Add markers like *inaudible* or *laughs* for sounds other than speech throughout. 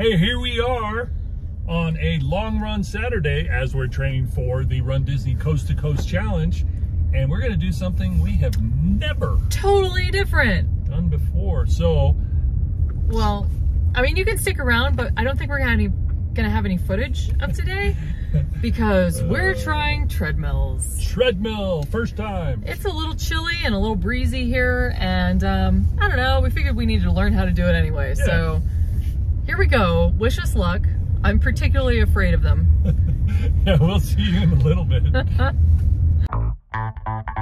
Hey, here we are on a long run Saturday as we're training for the Run Disney Coast to Coast Challenge. And we're going to do something we have never Totally different. done before. So, Well, I mean, you can stick around, but I don't think we're gonna, any, gonna have any footage of today *laughs* because we're trying treadmills. treadmill, first time. It's a little chilly and a little breezy here, and um, I don't know. We figured we needed to learn how to do it anyway. Yeah. So we go. Wish us luck. I'm particularly afraid of them. *laughs* yeah, we'll see you in a little bit. *laughs*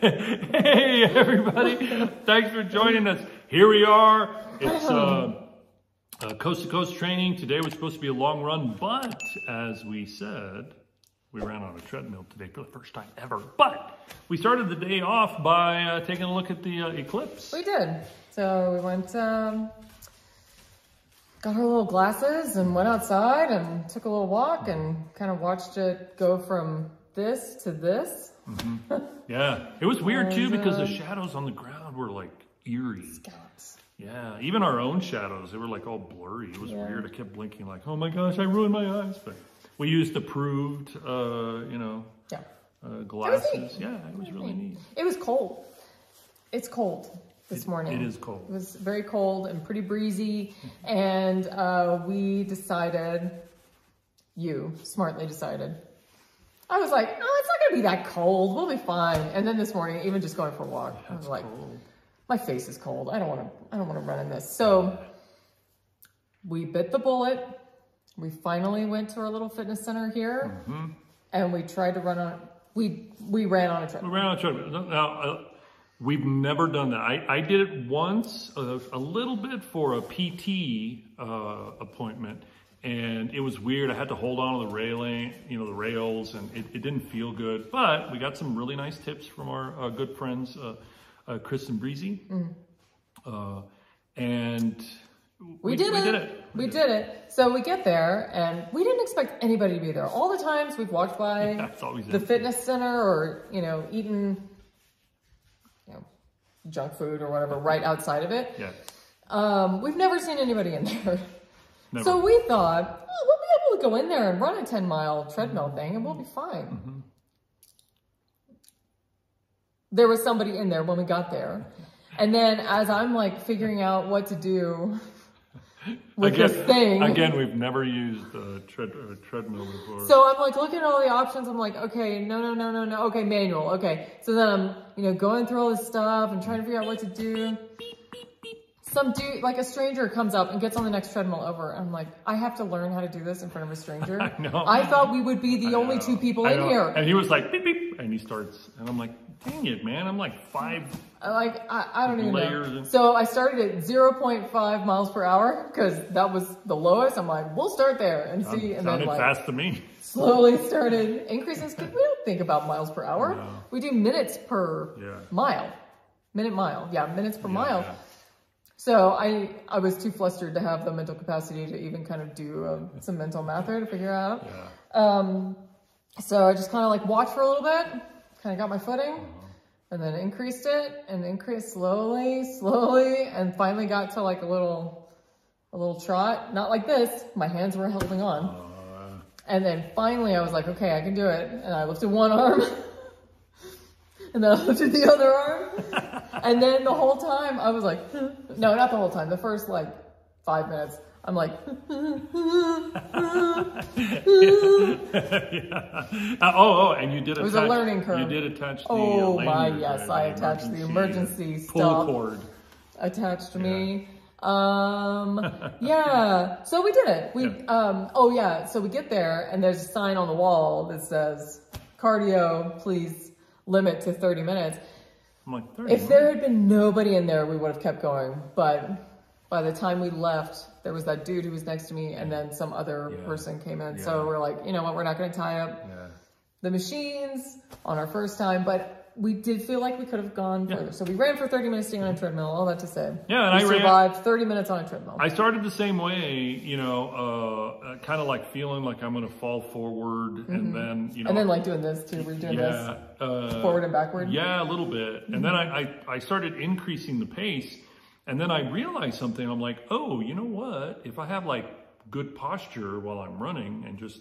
hey, everybody. Thanks for joining us. Here we are. It's uh, uh, coast to coast training. Today was supposed to be a long run, but as we said, we ran on a treadmill today for the first time ever. But we started the day off by uh, taking a look at the uh, eclipse. We did. So we went, um, got our little glasses and went outside and took a little walk and kind of watched it go from this to this. Yeah, it was weird *laughs* too because the uh, shadows on the ground were like eerie. Scallops. Yeah, even our own shadows, they were like all blurry. It was Yeah. weird. I kept blinking like, oh my gosh, I ruined my eyes. But we used approved, uh, you know, Yeah. uh, glasses. Yeah, it was really neat. It was cold. It's cold this It- morning. it is cold. It was very cold and pretty breezy. And uh, we decided, you smartly decided. I was like, oh, it's not going to be that cold. We'll be fine. And then this morning, even just going for a walk, I was like, Cold. my face is cold. I don't want to. I don't want to run in this. So we bit the bullet. We finally went to our little fitness center here, Mm-hmm. and we tried to run on. We we ran on a We ran on a treadmill. Now, uh, we've never done that. I, I did it once, uh, a little bit for a PT uh, appointment, and it was weird. I had to hold on to the railing, you know, the rails, and it, it didn't feel good. But we got some really nice tips from our uh, good friends, uh, uh, Chris and Breezy. Uh, and We, did, we it. did it. We did it. So we get there, and we didn't expect anybody to be there. All the times we've walked by *laughs* always the fitness center, or you know, eaten, you know, junk food or whatever right outside of it. Yeah. Um, we've never seen anybody in there. *laughs* Never. So we thought, oh, we'll be able to go in there and run a 10 mile treadmill thing and we'll be fine. Mm-hmm. There was somebody in there when we got there. And then as I'm like figuring out what to do *laughs* with again, this thing. Again, we've never used a, tread, a treadmill before. So I'm like looking at all the options. I'm like, okay, no, no, no, no, no. Okay, manual. Okay. So then I'm, you know, going through all this stuff and trying to figure out what to do. Some dude, like a stranger comes up and gets on the next treadmill over. I'm like, I have to learn how to do this in front of a stranger. *laughs* I know. I thought we would be the only know. two people I in know. here. And he was like, beep, beep, and he starts, and I'm like, dang it, man. I'm like five. I Like, I, I don't even know. So I started at 0.5 miles per hour because that was the lowest. I'm like, we'll start there and see. And then Sounded like, fast to me. slowly started increasing because we don't think about miles per hour. No. We do minutes per Yeah. mile. Minute mile. Yeah, minutes per Yeah, mile. yeah. So I I was too flustered to have the mental capacity to even kind of do um, some mental math there to figure out. Yeah. Um, so I just kind of like watched for a little bit, kind of got my footing, Uh-huh. and then increased it and increased slowly, slowly, and finally got to like a little a little trot. Not like this. My hands were holding on. Uh, And then finally I was like, okay, I can do it. And I lifted one arm. *laughs* and then I lifted the other arm. *laughs* and then the whole time I was like, *laughs* no, not the whole time. The first like five minutes, I'm like, *laughs* *laughs* yeah. Uh, oh, oh, and you did attach. It was a learning curve. You did attach the. Oh uh, my, yes, I attached the emergency pull stop. cord. attached to me. Um, yeah, so we did it. We, Yeah. um, oh yeah, so we get there and there's a sign on the wall that says cardio, please limit to 30 minutes. Like, 30 If there had been nobody in there, we would have kept going. But by the time we left, there was that dude who was next to me, and then some other Yeah. person came in. So we're like, you know what? We're not going to tie up Yeah. the machines on our first time. But we did feel like we could have gone further. So we ran for 30 minutes staying on a treadmill, all that to say. Yeah, and we I ran- survived 30 minutes on a treadmill. I started the same way, you know, uh, uh, kind of like feeling like I'm going to fall forward, and then you know, Mm-hmm. and then like doing this too, we're doing yeah, this uh, forward and backward. Yeah, a little bit. And then I, I, I started increasing the pace. And then I realized something. I'm like, oh, you know what? If I have like good posture while I'm running and just,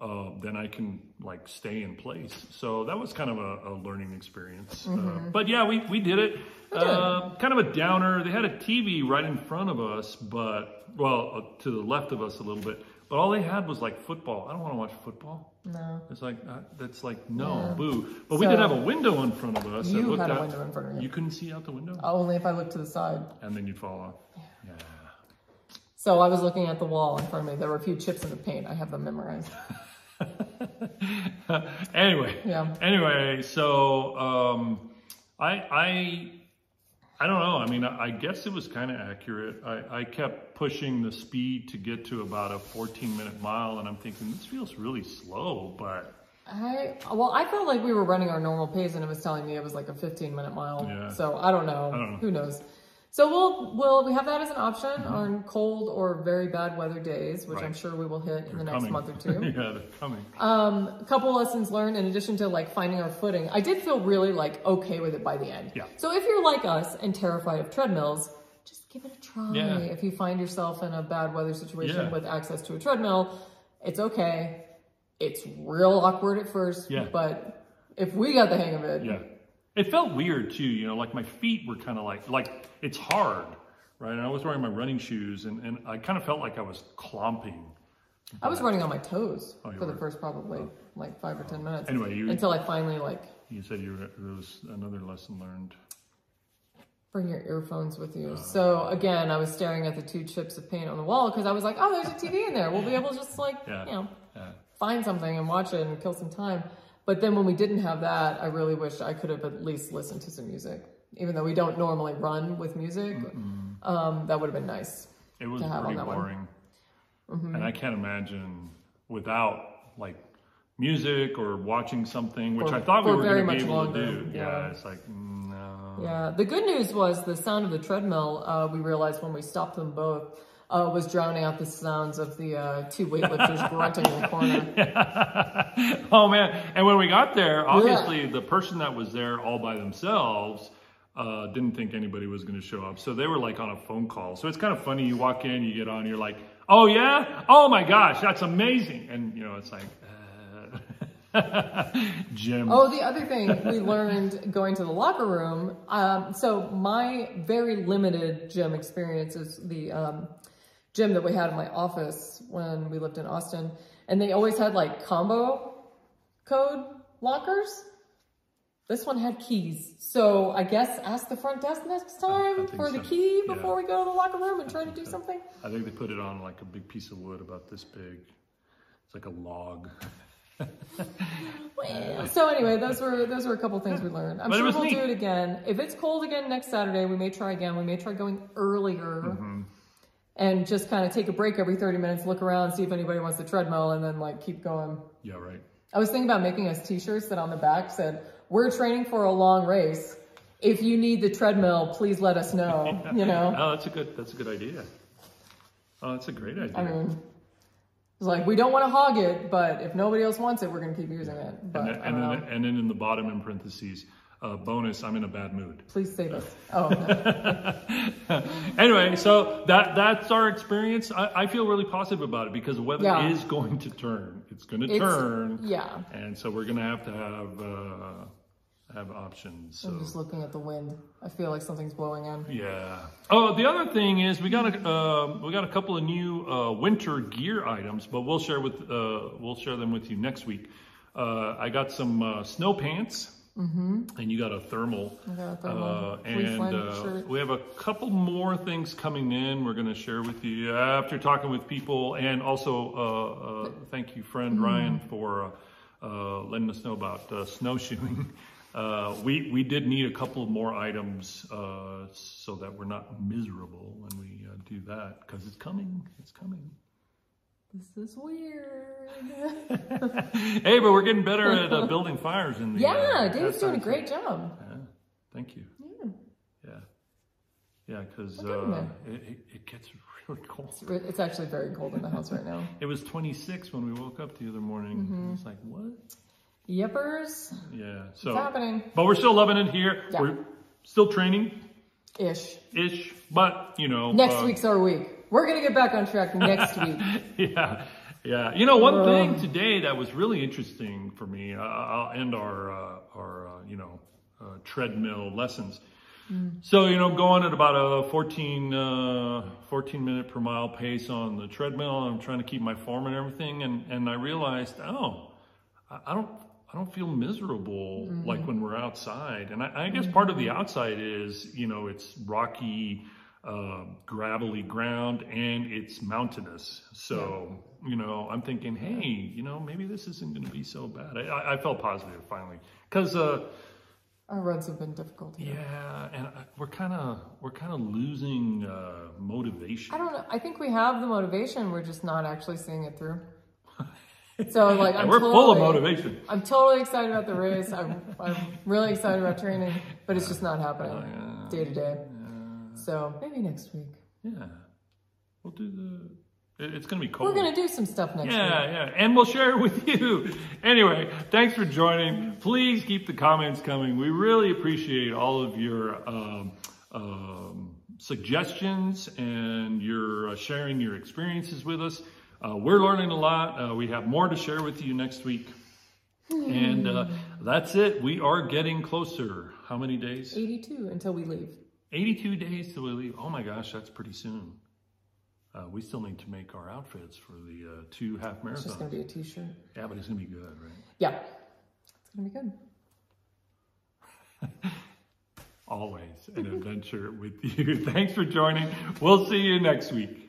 uh, then I can like stay in place. So that was kind of a, a learning experience. Uh, but yeah, we, we did it. Uh, kind of a downer. They had a TV right in front of us, but, well, uh, to the left of us a little bit. But all they had was like football. I don't want to watch football. No. It's like uh, that's like no Yeah. boo. But we did have a window in front of us. You had a out- window in front of you. You couldn't see out the window, Only if I looked to the side. and then you'd fall off. Yeah. So I was looking at the wall in front of me. There were a few chips in the paint. I have them memorized. *laughs* *laughs* Anyway. Yeah. Anyway, so um, I I I don't know. I mean, I, I guess it was kind of accurate. I, I kept pushing the speed to get to about a 14 minute mile, and I'm thinking this feels really slow, but I well, I felt like we were running our normal pace, and it was telling me it was like a 15 minute mile. Yeah. So I don't know. I don't know. Who knows? So we'll we'll we have that as an option Mm-hmm. on cold or very bad weather days, which Right. I'm sure we will hit in the next coming. month or *laughs* two. yeah, they're coming. Um, a couple lessons learned in addition to like finding our footing. I did feel really like okay with it by the end. Yeah. So if you're like us and terrified of treadmills, just give it a try. Yeah. If you find yourself in a bad weather situation Yeah. with access to a treadmill, it's okay. It's real awkward at first, Yeah. but if we got the hang of it, Yeah. It felt weird too, you know, like my feet were kind of like, like it's hard, right? And I was wearing my running shoes and, and I kind of felt like I was clomping. I was running on my toes Oh, for the first probably oh. like five or ten minutes. Anyway, you- until I finally like You said you were, there was another lesson learned. bring your earphones with you. Uh. So again, I was staring at the two chips of paint on the wall because I was like, oh, there's a TV in there. We'll be able to just like, Yeah. you know, Yeah. find something and watch it and kill some time. But then when we didn't have that, I really wished I could have at least listened to some music. Even though we don't normally run with music, um, that would have been nice. It was To have on pretty that boring. Mm-hmm. And I can't imagine without like music or watching something, which For- I thought we were very going to be much able to longer, do. yeah. Yeah, it's like, no. Yeah. The good news was the sound of the treadmill, uh, we realized when we stopped them both, uh, was drowning out the sounds of the uh, two weightlifters *laughs* grunting in the corner. *laughs* oh man! And when we got there, obviously the person that was there all by themselves uh, didn't think anybody was going to show up, so they were like on a phone call. So it's kind of funny. You walk in, you get on, you're like, "Oh yeah, oh my gosh, that's amazing!" And you know, it's like, uh, *laughs* Jim. Oh, the other thing we learned going to the locker room. Um, so my very limited gym experience is the um, gym that we had in my office when we lived in Austin, and they always had like combo code lockers. This one had keys, so I guess ask the front desk next time for the so. key Yeah. before we go to the locker room and try to do something. I think they put it on like a big piece of wood about this big. It's like a log. *laughs* Well, So anyway, those were those were a couple things we learned. I'm But sure we'll neat. do it again. If it's cold again next Saturday, we may try again. We may try going earlier Mm-hmm. And just kind of take a break every 30 minutes, look around, see if anybody wants the treadmill, and then like keep going. Yeah, right. I was thinking about making us t-shirts that on the back said, "We're training for a long race. If you need the treadmill, please let us know." *laughs* You know, Oh, that's a good. That's a good idea. Oh, that's a great idea. I mean. It's like we don't want to hog it, but if nobody else wants it, we're going to keep using it. But and, then, and, then, um, and then in the bottom in parentheses, uh, bonus. I'm in a bad mood. Please save us. *laughs* Oh, no. anyway, so that that's our experience. I, I feel really positive about it because the weather Yeah. is going to turn. It's going to turn, yeah. and so we're going to have to have uh, have options. So. I'm just looking at the wind. I feel like something's blowing in. Yeah. Oh, the other thing is we got a uh, we got a couple of new uh, winter gear items, but we'll share with uh, we'll share them with you next week. Uh, I got some uh, snow pants, and you got a thermal. Got a thermal Uh, and uh, we have a couple more things coming in. We're going to share with you after talking with people, and also uh, uh, thank you, friend Mm-hmm. Ryan, for uh, uh, letting us know about uh, snowshoeing. *laughs* Uh, we we did need a couple more items uh, so that we're not miserable when we uh, do that because it's coming. It's coming. This is weird. *laughs* hey, but we're getting better at uh, building fires in the. yeah, uh, Dave's doing a great job. Yeah, thank you. Yeah. Yeah, yeah, because uh, it, it, gets really *laughs* cold. It's actually very cold in the house right now. *laughs* It was 26 when we woke up the other morning. Mm-hmm. I was like, what? Yippers. Yeah. It's So, happening. but we're still loving it here. Yeah. We're still training Ish. ish, but you know. Next uh, week's our week. We're gonna get back on track next week. *laughs* yeah, yeah. You know, one Uh. thing today that was really interesting for me. Uh, I'll end our uh, our uh, you know uh, treadmill lessons. So you know, going at about a 14, uh, 14 minute per mile pace on the treadmill. I'm trying to keep my form and everything, and and I realized, oh, I, don't. I don't feel miserable like when we're outside, and I, I guess part of the outside is, you know, it's rocky, uh, gravelly ground and it's mountainous. So, you know, I'm thinking, hey, you know, maybe this isn't going to be so bad. I, I, felt positive finally because, uh, Our runs have been difficult here. yeah, and we're kind of we're kind of losing uh, motivation. I don't know. I think we have the motivation. We're just not actually seeing it through. So like, *laughs* I'm we're totally, full of motivation. I'm totally excited about the race. I'm, I'm really excited about training, but it's just not happening *laughs* yeah. day to day. So maybe next week. Yeah, we'll do the. It's going to be cold. We're gonna do some stuff next Yeah, week. yeah, yeah. and we'll share it with you. Anyway, thanks for joining. Please keep the comments coming. We really appreciate all of your um, um, suggestions and your uh, sharing your experiences with us. Uh, we're learning a lot. Uh, we have more to share with you next week. And uh, that's it. We are getting closer. How many days? 82 until we leave. 82 days till we leave. Oh my gosh, that's pretty soon. Uh, we still need to make our outfits for the uh, two half It's just marathons. gonna be a t-shirt. Yeah, but it's gonna be good, right? Yeah, it's gonna be good. *laughs* Always an adventure with you. *laughs* Thanks for joining. We'll see you next week.